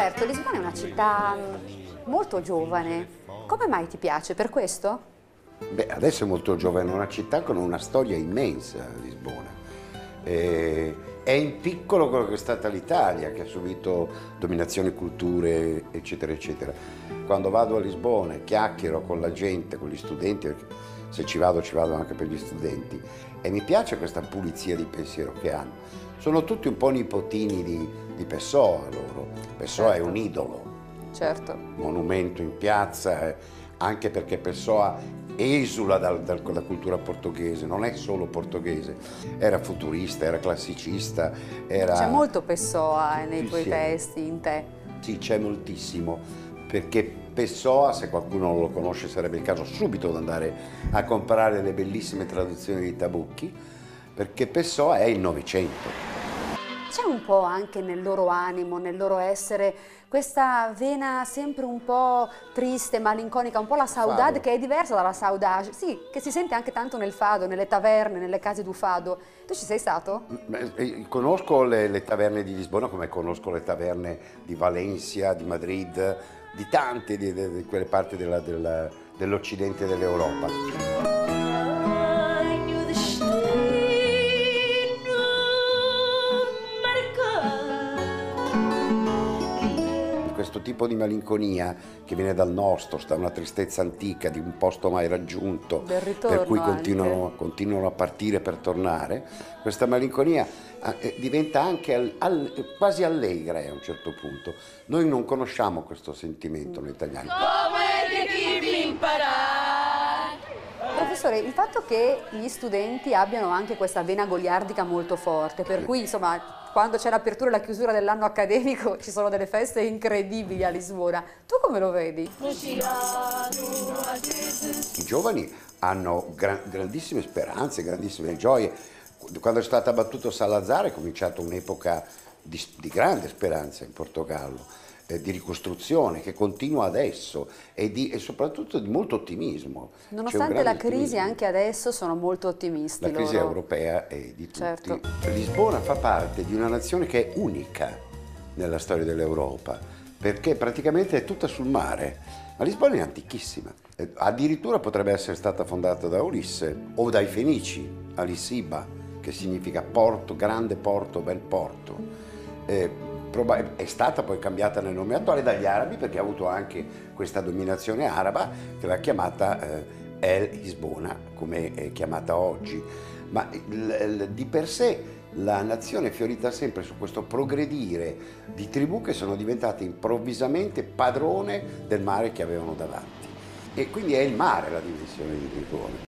Roberto, Lisbona è una città molto giovane. Come mai ti piace? Per questo? Beh, adesso è molto giovane, è una città con una storia immensa, Lisbona. Eh, è in piccolo quello che è stata l'Italia, che ha subito dominazione, culture, eccetera, eccetera. Quando vado a Lisbona e chiacchiero con la gente, con gli studenti, se ci vado ci vado anche per gli studenti, e mi piace questa pulizia di pensiero che hanno. Sono tutti un po' nipotini di, di Pessoa loro. Pessoa certo. è un idolo. Certo. Monumento in piazza, eh, anche perché Pessoa esula dal, dal, dalla cultura portoghese, non è solo portoghese, era futurista, era classicista, era... C'è molto Pessoa nei tuoi testi, in te. Sì, c'è moltissimo, perché Pessoa, se qualcuno non lo conosce sarebbe il caso subito di andare a comprare le bellissime traduzioni di Tabucchi, perché Pessoa è il Novecento. C'è un po' anche nel loro animo, nel loro essere, questa vena sempre un po' triste, malinconica, un po' la saudade fado. che è diversa dalla saudade, sì, che si sente anche tanto nel fado, nelle taverne, nelle case du fado. Tu ci sei stato? Eh, conosco le, le taverne di Lisbona come conosco le taverne di Valencia, di Madrid, di tante di, di, di quelle parti dell'occidente dell'Europa. Questo tipo di malinconia che viene dal nostro, da una tristezza antica, di un posto mai raggiunto, per cui continuano, continuano, a partire per tornare, questa malinconia eh, diventa anche al, al, quasi allegra a un certo punto. Noi non conosciamo questo sentimento noi italiani. Come ti imparare? Professore, il fatto che gli studenti abbiano anche questa vena goliardica molto forte, per cui insomma quando c'è l'apertura e la chiusura dell'anno accademico ci sono delle feste incredibili a Lisbona. Tu come lo vedi? I giovani hanno gran, grandissime speranze, grandissime gioie. Quando è stato abbattuto Salazar è cominciata un'epoca di, di grande speranza in Portogallo eh, di ricostruzione che continua adesso e, di, e, soprattutto di molto ottimismo. Nonostante la crisi ottimismo. anche adesso sono molto ottimisti. La loro. crisi europea è di certo. tutti. Lisbona fa parte di una nazione che è unica nella storia dell'Europa perché praticamente è tutta sul mare. Ma Lisbona è antichissima, eh, addirittura potrebbe essere stata fondata da Ulisse o dai Fenici, a Lissiba, che significa porto, grande porto, bel porto. Eh, è stata poi cambiata nel nome attuale dagli arabi perché ha avuto anche questa dominazione araba che l'ha chiamata eh, El Lisbona, come è chiamata oggi. Ma di per sé la nazione fiorita sempre su questo progredire di tribù che sono diventate improvvisamente padrone del mare che avevano davanti. E quindi è il mare la dimensione di Lisbona.